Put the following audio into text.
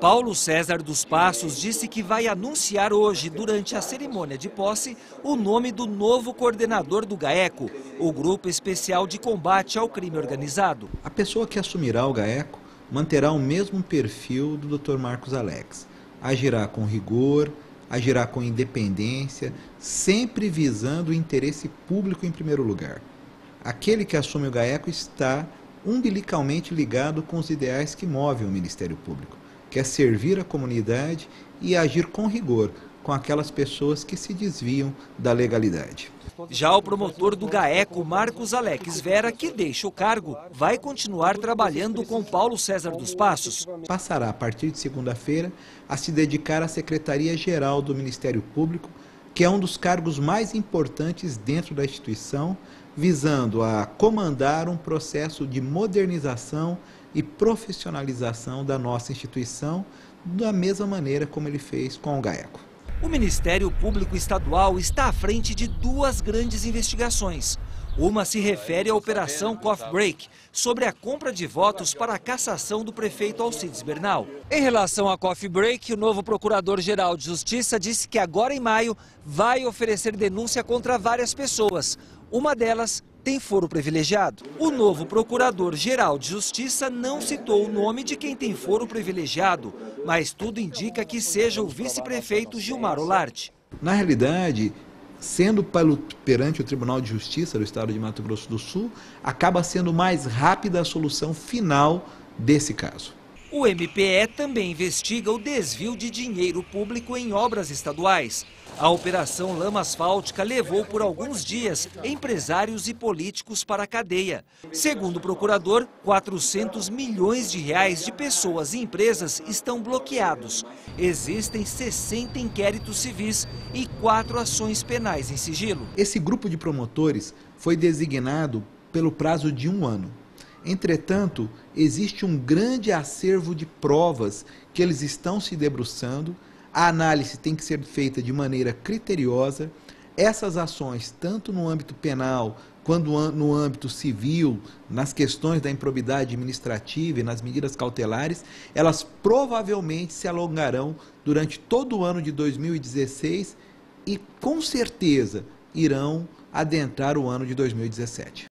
Paulo César dos Passos disse que vai anunciar hoje, durante a cerimônia de posse, o nome do novo coordenador do GAECO, o Grupo Especial de Combate ao Crime Organizado. A pessoa que assumirá o GAECO manterá o mesmo perfil do Dr. Marcos Alex. Agirá com rigor, agirá com independência, sempre visando o interesse público em primeiro lugar. Aquele que assume o GAECO está umbilicalmente ligado com os ideais que movem o Ministério Público, que é servir a comunidade e agir com rigor com aquelas pessoas que se desviam da legalidade. Já o promotor do GAECO, Marcos Alex Vera, que deixa o cargo, vai continuar trabalhando com Paulo César dos Passos. Passará, a partir de segunda-feira, a se dedicar à Secretaria-Geral do Ministério Público, que é um dos cargos mais importantes dentro da instituição, visando a comandar um processo de modernização e profissionalização da nossa instituição, da mesma maneira como ele fez com o GAECO. O Ministério Público Estadual está à frente de duas grandes investigações. Uma se refere à Operação Coffee Break, sobre a compra de votos para a cassação do prefeito Alcides Bernal. Em relação à Coffee Break, o novo Procurador-Geral de Justiça disse que agora em maio vai oferecer denúncia contra várias pessoas. Uma delas tem foro privilegiado. O novo Procurador-Geral de Justiça não citou o nome de quem tem foro privilegiado, mas tudo indica que seja o vice-prefeito Gilmar Olarte. Na realidade, sendo perante o Tribunal de Justiça do Estado de Mato Grosso do Sul, acaba sendo mais rápida a solução final desse caso. O MPE também investiga o desvio de dinheiro público em obras estaduais. A Operação Lama Asfáltica levou por alguns dias empresários e políticos para a cadeia. Segundo o procurador, 400 milhões de reais de pessoas e empresas estão bloqueados. Existem 60 inquéritos civis e quatro ações penais em sigilo. Esse grupo de promotores foi designado pelo prazo de um ano. Entretanto, existe um grande acervo de provas que eles estão se debruçando. A análise tem que ser feita de maneira criteriosa. Essas ações, tanto no âmbito penal quanto no âmbito civil, nas questões da improbidade administrativa e nas medidas cautelares, elas provavelmente se alongarão durante todo o ano de 2016 e, com certeza, irão adentrar o ano de 2017.